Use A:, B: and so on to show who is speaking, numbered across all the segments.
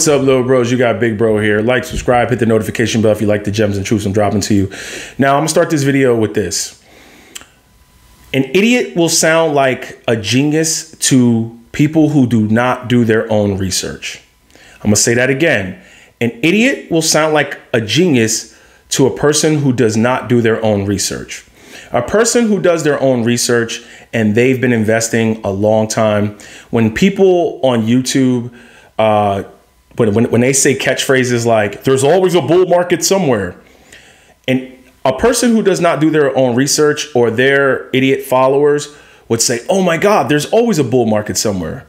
A: What's up, little bros? You got Big Bro here. Like, subscribe, hit the notification bell if you like the gems and truths I'm dropping to you. Now, I'm gonna start this video with this. An idiot will sound like a genius to people who do not do their own research. I'm gonna say that again. An idiot will sound like a genius to a person who does not do their own research. A person who does their own research and they've been investing a long time. When people on YouTube, uh, when, when, when they say catchphrases like, there's always a bull market somewhere, and a person who does not do their own research or their idiot followers would say, oh my God, there's always a bull market somewhere.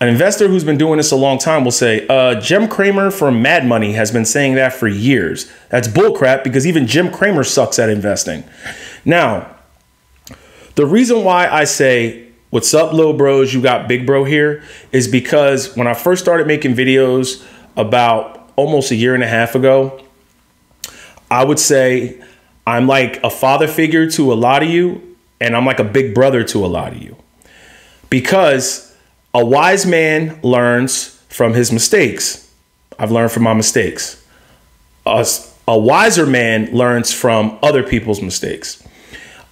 A: An investor who's been doing this a long time will say, uh, Jim Cramer from Mad Money has been saying that for years. That's bullcrap because even Jim Cramer sucks at investing. Now, the reason why I say What's up, little bros? You got big bro here is because when I first started making videos about almost a year and a half ago, I would say I'm like a father figure to a lot of you, and I'm like a big brother to a lot of you. Because a wise man learns from his mistakes. I've learned from my mistakes. A, a wiser man learns from other people's mistakes.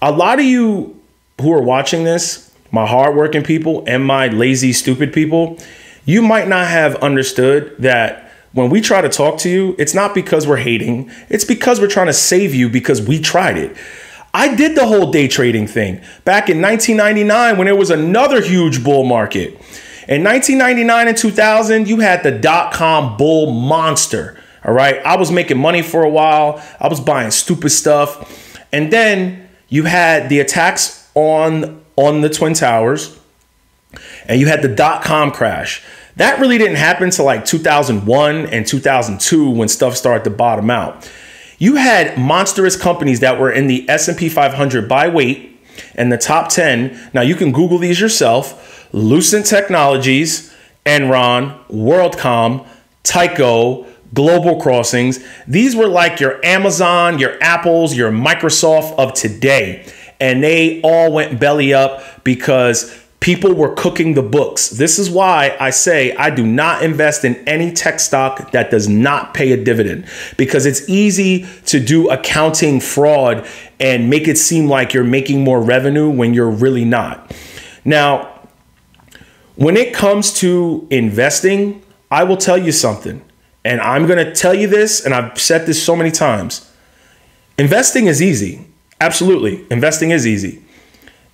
A: A lot of you who are watching this, my hardworking people and my lazy, stupid people, you might not have understood that when we try to talk to you, it's not because we're hating, it's because we're trying to save you because we tried it. I did the whole day trading thing back in 1999 when there was another huge bull market. In 1999 and 2000, you had the dot com bull monster. All right. I was making money for a while, I was buying stupid stuff. And then you had the attacks on on the Twin Towers, and you had the dot com crash. That really didn't happen to like 2001 and 2002 when stuff started to bottom out. You had monstrous companies that were in the S&P 500 by weight and the top 10. Now you can Google these yourself. Lucent Technologies, Enron, WorldCom, Tyco, Global Crossings. These were like your Amazon, your Apples, your Microsoft of today and they all went belly up because people were cooking the books. This is why I say I do not invest in any tech stock that does not pay a dividend because it's easy to do accounting fraud and make it seem like you're making more revenue when you're really not. Now, when it comes to investing, I will tell you something. And I'm going to tell you this, and I've said this so many times. Investing is easy. Absolutely. Investing is easy.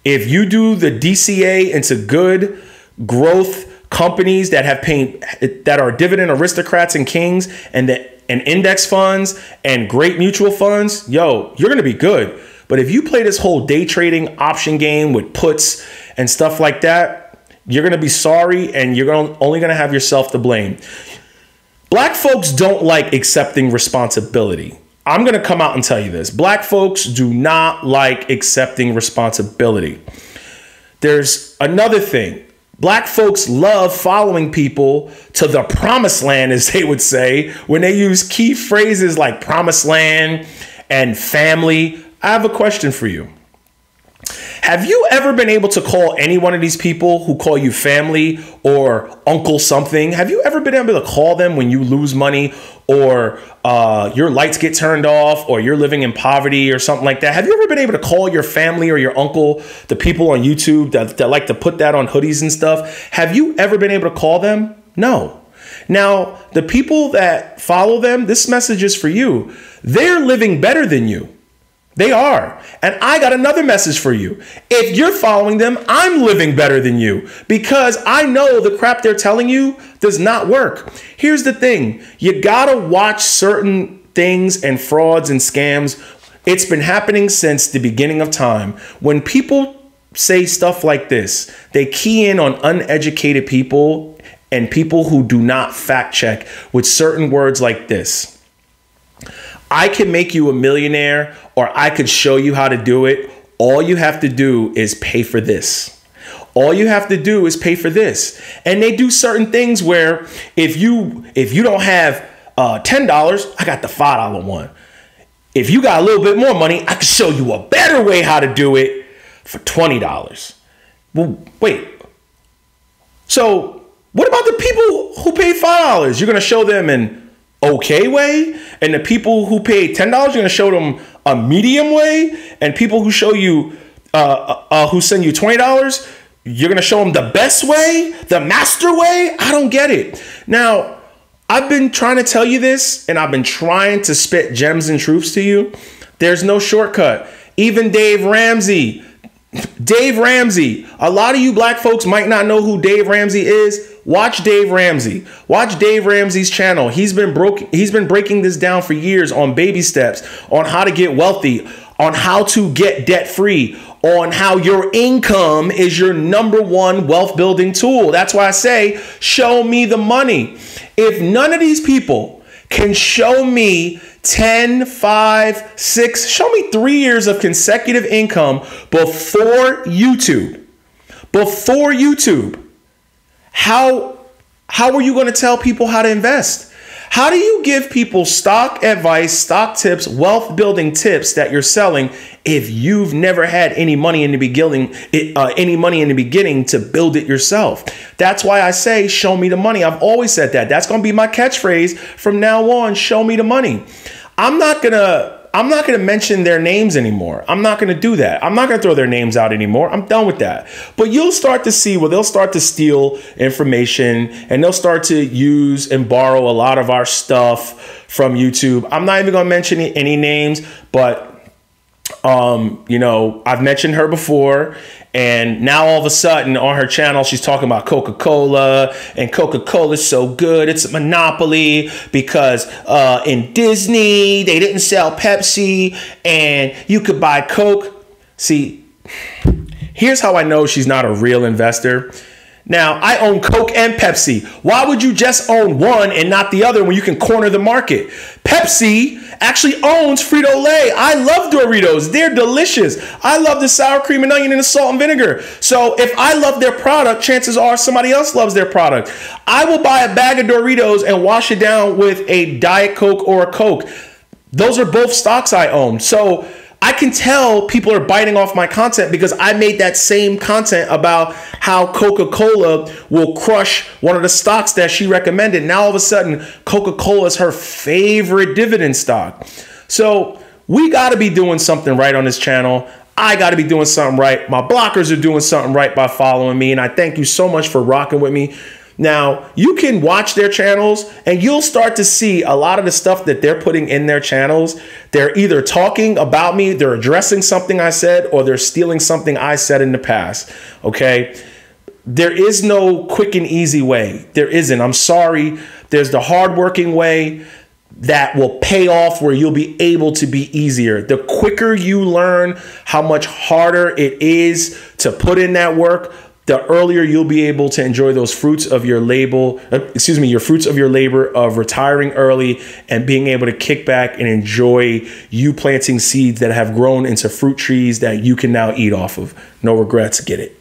A: If you do the DCA into good growth companies that have paid that are dividend aristocrats and kings and that and index funds and great mutual funds, yo, you're gonna be good. But if you play this whole day trading option game with puts and stuff like that, you're gonna be sorry and you're gonna, only gonna have yourself to blame. Black folks don't like accepting responsibility. I'm going to come out and tell you this. Black folks do not like accepting responsibility. There's another thing. Black folks love following people to the promised land, as they would say, when they use key phrases like promised land and family. I have a question for you. Have you ever been able to call any one of these people who call you family or uncle something? Have you ever been able to call them when you lose money or uh, your lights get turned off or you're living in poverty or something like that? Have you ever been able to call your family or your uncle, the people on YouTube that, that like to put that on hoodies and stuff? Have you ever been able to call them? No. Now, the people that follow them, this message is for you. They're living better than you. They are. And I got another message for you. If you're following them, I'm living better than you because I know the crap they're telling you does not work. Here's the thing you got to watch certain things and frauds and scams. It's been happening since the beginning of time. When people say stuff like this, they key in on uneducated people and people who do not fact check with certain words like this. I can make you a millionaire or I could show you how to do it. All you have to do is pay for this. All you have to do is pay for this. And they do certain things where if you if you don't have uh, $10, I got the $5 one. If you got a little bit more money, I can show you a better way how to do it for $20. Well, wait. So, what about the people who five dollars, you're gonna show them an okay way, and the people who pay ten dollars, you're gonna show them a medium way, and people who show you uh, uh, uh who send you twenty dollars, you're gonna show them the best way, the master way. I don't get it. Now, I've been trying to tell you this, and I've been trying to spit gems and truths to you. There's no shortcut. Even Dave Ramsey, Dave Ramsey. A lot of you black folks might not know who Dave Ramsey is. Watch Dave Ramsey. Watch Dave Ramsey's channel. He's been broke he's been breaking this down for years on baby steps, on how to get wealthy, on how to get debt free, on how your income is your number one wealth building tool. That's why I say, show me the money. If none of these people can show me 10, 5, 6, show me three years of consecutive income before YouTube, before YouTube, how, how are you going to tell people how to invest? How do you give people stock advice, stock tips, wealth building tips that you're selling if you've never had any money in the beginning, uh, any money in the beginning to build it yourself? That's why I say, show me the money. I've always said that. That's going to be my catchphrase from now on. Show me the money. I'm not going to I'm not going to mention their names anymore. I'm not going to do that. I'm not going to throw their names out anymore. I'm done with that. But you'll start to see where they'll start to steal information and they'll start to use and borrow a lot of our stuff from YouTube. I'm not even going to mention any names, but um, you know, I've mentioned her before, and now all of a sudden on her channel, she's talking about Coca Cola, and Coca Cola is so good. It's a monopoly because uh, in Disney, they didn't sell Pepsi, and you could buy Coke. See, here's how I know she's not a real investor now, I own Coke and Pepsi. Why would you just own one and not the other when you can corner the market? Pepsi actually owns Frito Lay. I love Doritos. They're delicious. I love the sour cream and onion and the salt and vinegar. So if I love their product, chances are somebody else loves their product. I will buy a bag of Doritos and wash it down with a Diet Coke or a Coke. Those are both stocks I own. So I can tell people are biting off my content because I made that same content about how Coca Cola will crush one of the stocks that she recommended. Now, all of a sudden, Coca Cola is her favorite dividend stock. So, we got to be doing something right on this channel. I got to be doing something right. My blockers are doing something right by following me. And I thank you so much for rocking with me. Now, you can watch their channels and you'll start to see a lot of the stuff that they're putting in their channels. They're either talking about me, they're addressing something I said, or they're stealing something I said in the past. Okay. There is no quick and easy way. There isn't. I'm sorry. There's the hardworking way that will pay off where you'll be able to be easier. The quicker you learn how much harder it is to put in that work, the earlier you'll be able to enjoy those fruits of your label, uh, excuse me, your fruits of your labor of retiring early and being able to kick back and enjoy you planting seeds that have grown into fruit trees that you can now eat off of. No regrets, get it.